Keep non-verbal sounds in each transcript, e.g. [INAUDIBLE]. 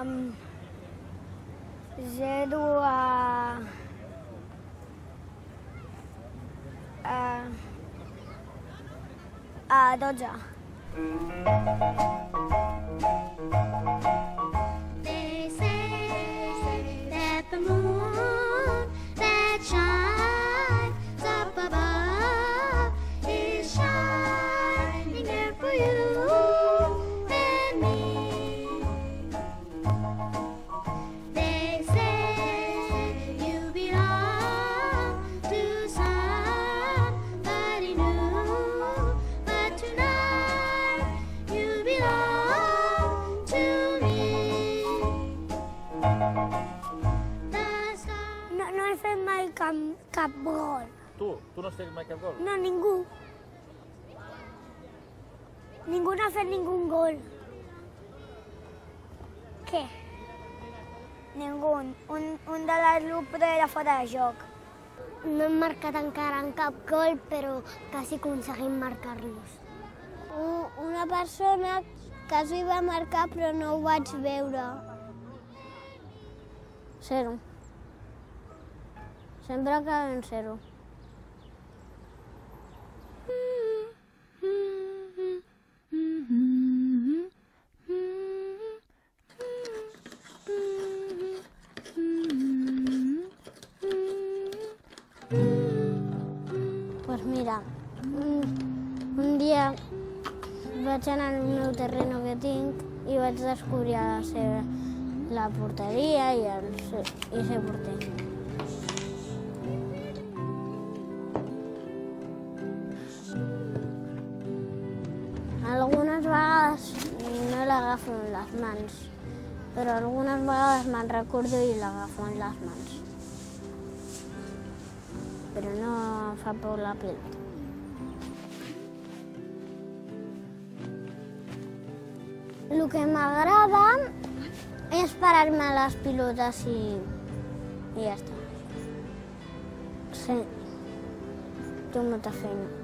um, zero uh, uh, uh, doja. Cap, gol. Tu, tu no has fet mai cap gol? No, ningú. Ningú no ha fet ningú gol. Què? Ningú. Un, un de les Lupro era fora de joc. No hem marcat encara en cap gol, però quasi aconseguim marcar-los. Una persona quasi va marcar, però no ho vaig veure. Zero. Acaba en zero. Pues mira, un, un dia vaig anar al meu terreno que tinc i vaig descobrir la, seva, la porteria i, el, i ser porter. L'agafo en les mans, però algunes vegades me'n recordo i l'agafo en les mans. Però no fa por la pilota. El que m'agrada és parar-me a les pilotes i, i ja està. Sí, tinc molta feina.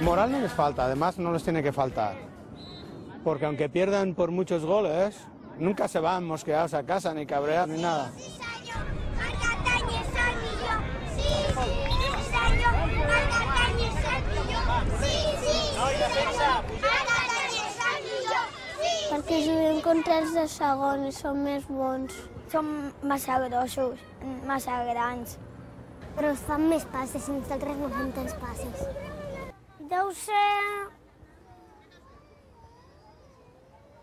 Moral no les falta, además no les tiene que faltar. Porque aunque pierdan por muchos goles, nunca se van mosqueados a casa, ni cabreados, ni nada. Perquè juguem contra els de segon i som més bons. Som massa grossos, massa grans. Però fan més passes i nosaltres no fem tants passes. Deu ser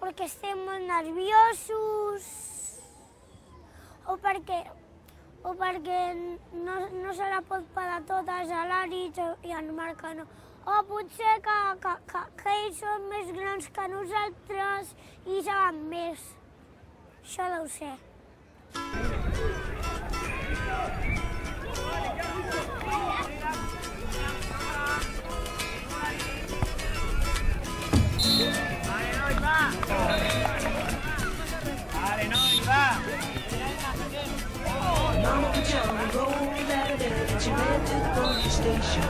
perquè estem molt nerviosos o perquè, o perquè no, no se la pot parar totes a l'Àrit i en Marca no. O potser que, que, que, que ells són més grans que nosaltres i saben més. Això deu ser. Ran to the police station.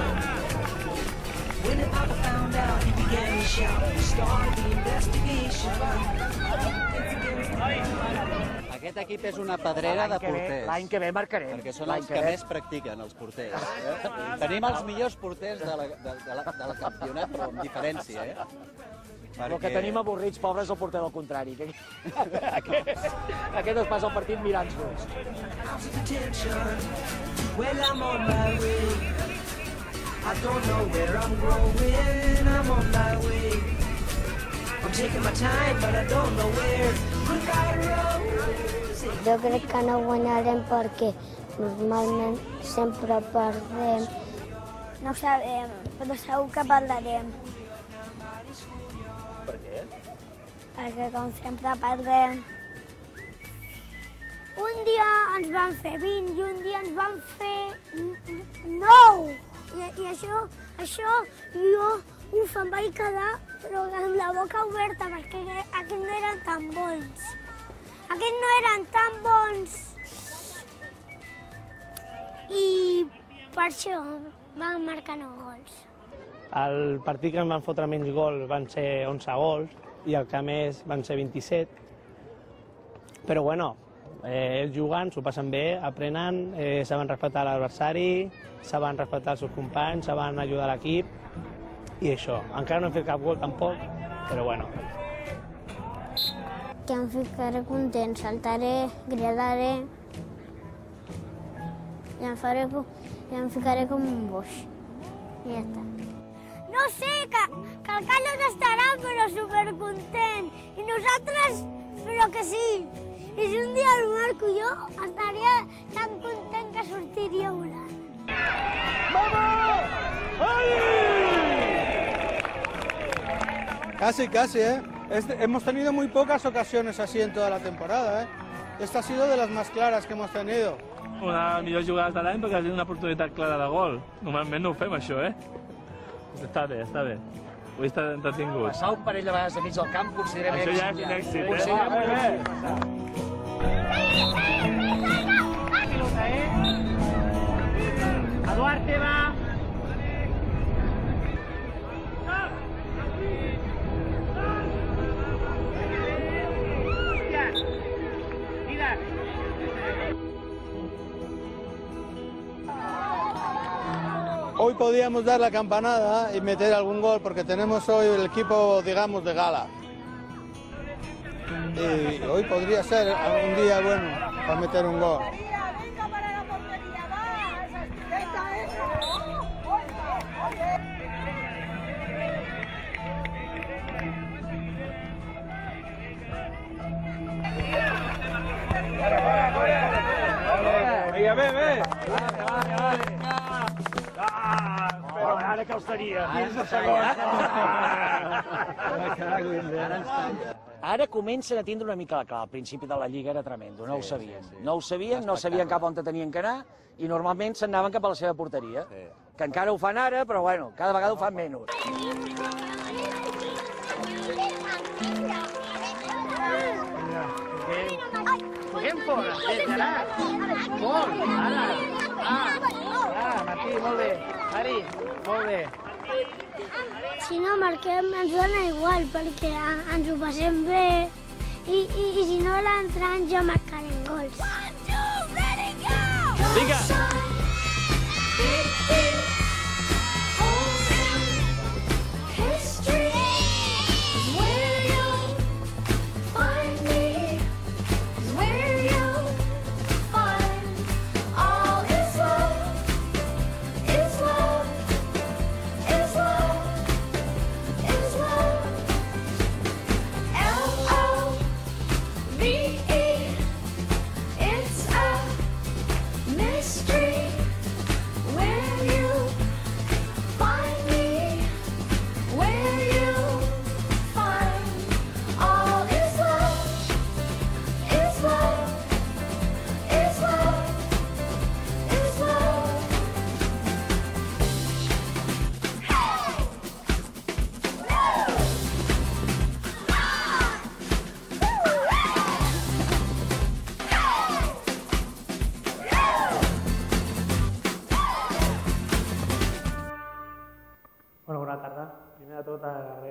When the papa found out, he began to shout. He started the investigation. Aquest equip és una pedrera de porters. L'any que ve marcarem. Perquè són els que més practiquen, els porters. Eh? Tenim els millors porters de la, de, de la, de la campionat, però amb diferència, eh? El que tenim avorrits, pobres, és el porter del contrari. que- [LAUGHS] Aquest, aquest es passa el partit way. I don't know where I'm growing. I'm on my way. I'm taking my time, but I don't know where. Jo crec que no guanyarem perquè normalment sempre perdem. No ho sabem, però segur que parlarem. Per què? Perquè com sempre perdem. Un dia ens van fer 20 i un dia ens van fer 9. I, i això, això jo uf, em vaig quedar però amb la boca oberta perquè aquests no eren tan bons. Aquests no eren tan bons. I per això van marcar 9 gols. El partit que ens van fotre menys gols van ser 11 gols i el que més van ser 27. Però bueno, eh, ells juguen, s'ho passen bé, aprenen, eh, saben respectar l'adversari, saben respectar els seus companys, saben ajudar l'equip i això. Encara no hem fet cap gol tampoc, però bueno. Que em ficaré content, saltaré, cridaré i em, faré, i em ficaré com un boix. I ja està. No sé, que, que el Carlos estarà però supercontent. I nosaltres, però que sí. I si un dia el Marco i jo estaria tan content que sortiria volant. Casi, casi, ¿eh? Este- hemos tenido muy pocas ocasiones así en toda la temporada, ¿eh? Esta ha sido de las más claras que hemos tenido. Una de les millors jugades de l'any perquè ha tingut una oportunitat clara de gol. Normalment no ho fem, això, eh? Està bé, està bé. Avui està entretingut. Passar un parell de vegades a mig del camp considerem Això ja és un èxit, eh? Considerem un èxit. Podíamos dar la campanada y meter algún gol porque tenemos hoy el equipo, digamos, de gala. Y hoy podría ser algún día bueno para meter un gol. Ara que els tenia. Ara comencen a tindre una mica la clau. Al principi de la Lliga era tremendo, no ho sabien. No ho sabien, no sabien cap on tenien que anar i normalment se'n anaven cap a la seva porteria. Que encara ho fan ara, però bueno, cada vegada ho fan menys. Juguem fora, Gerard. Molt, ara. Ah, ah, Martí, molt bé. Mari, molt bé. Si no marquem ens dona igual perquè ens ho passem bé i, i, i si no l'entrant ja marcarem gols. Vinga.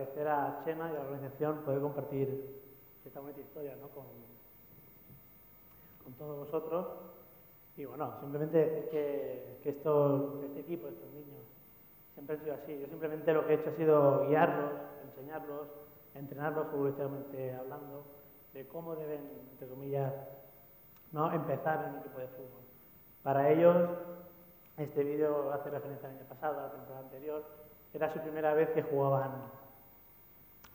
Agradecer a Chema y a la organización poder compartir esta bonita historia ¿no? con, con todos vosotros. Y bueno, simplemente decir que, que esto, este equipo, estos niños, siempre han sido así. Yo simplemente lo que he hecho ha sido guiarlos, enseñarlos, entrenarlos futbolísticamente hablando, de cómo deben, entre comillas, ¿no? empezar en un equipo de fútbol. Para ellos, este vídeo hace referencia al año pasado, a la temporada anterior. Era su primera vez que jugaban,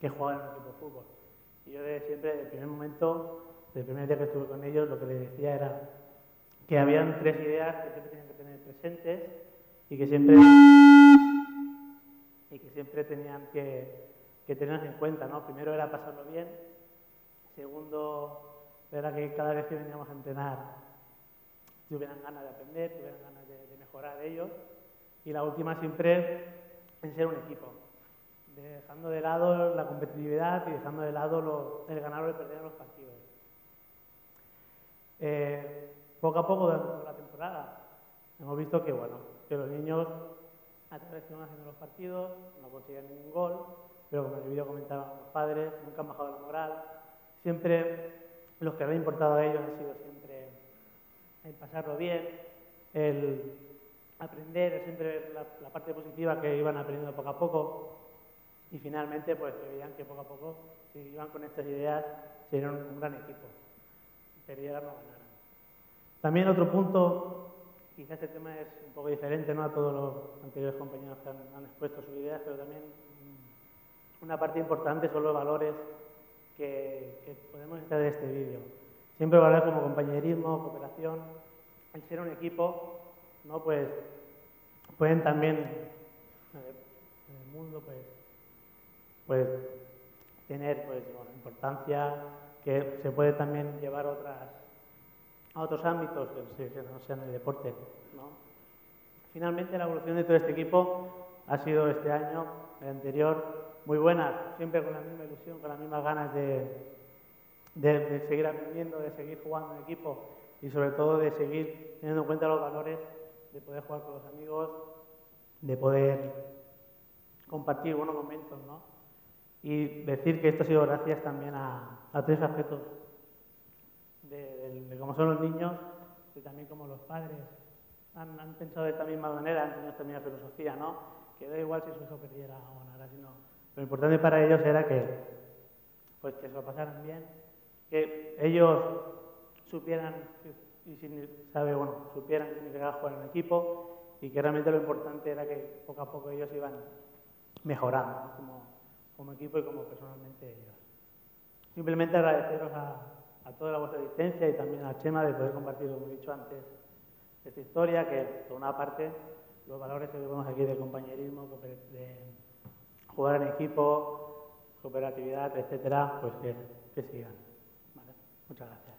que jugaban en un equipo de fútbol. Y yo de siempre, desde el primer momento, desde el primer día que estuve con ellos, lo que les decía era que habían tres ideas que siempre tenían que tener presentes y que siempre, y que siempre tenían que, que tenerlas en cuenta. ¿no? Primero era pasarlo bien, segundo era que cada vez que veníamos a entrenar tuvieran ganas de aprender, tuvieran ganas de, de mejorar ellos y la última siempre en ser un equipo, dejando de lado la competitividad y dejando de lado el ganar o el perder en los partidos. Eh, poco a poco durante la temporada hemos visto que, bueno, que los niños a través que van haciendo los partidos no consiguen ningún gol, pero como en el vídeo los padres, nunca han bajado la moral. Siempre los que han importado a ellos han sido siempre el pasarlo bien, el aprender, siempre la parte positiva que iban aprendiendo poco a poco y finalmente pues que veían que poco a poco si iban con estas ideas serían un gran equipo, perdieran o ganaran. También otro punto, quizás este tema es un poco diferente ¿no? a todos los anteriores compañeros que han, expuesto sus ideas, pero también mm, una parte importante son los valores que, podemos extraer de este vídeo. Siempre valores como compañerismo, cooperación, el ser un equipo, ¿no? pues pueden también en el mundo pues, pues tener pues, bueno, importancia que se puede también llevar a otros ámbitos que no sean el deporte. Finalmente, la evolución de todo este equipo ha sido este año, el anterior, muy buena, siempre con la misma ilusión, con las mismas ganas de, de, de seguir aprendiendo, de seguir jugando en equipo y sobre todo de seguir teniendo en cuenta los valores de poder jugar con los amigos, de poder compartir buenos momentos, ¿no? Y decir que esto ha sido gracias también a, a tres aspectos de, de- cómo son los niños y también como los padres han, han pensado de esta misma manera, han tenido esta misma filosofía, ¿no? Que da igual si su hijo perdiera o ganara, sino lo importante para ellos era que, pues, que se lo pasaran bien, que ellos supieran y sabe, bueno, supieran qué significaba jugar en equipo y que realmente lo importante era que poco a poco ellos iban mejorando ¿no? como, como equipo y como personalmente ellos. Simplemente agradeceros a, a toda la vuestra asistencia y también a Chema de poder compartir, como he dicho antes, esta historia, que por una parte los valores que vemos aquí de compañerismo, de jugar en equipo, cooperatividad, etcétera, pues que, que sigan. Muchas gracias.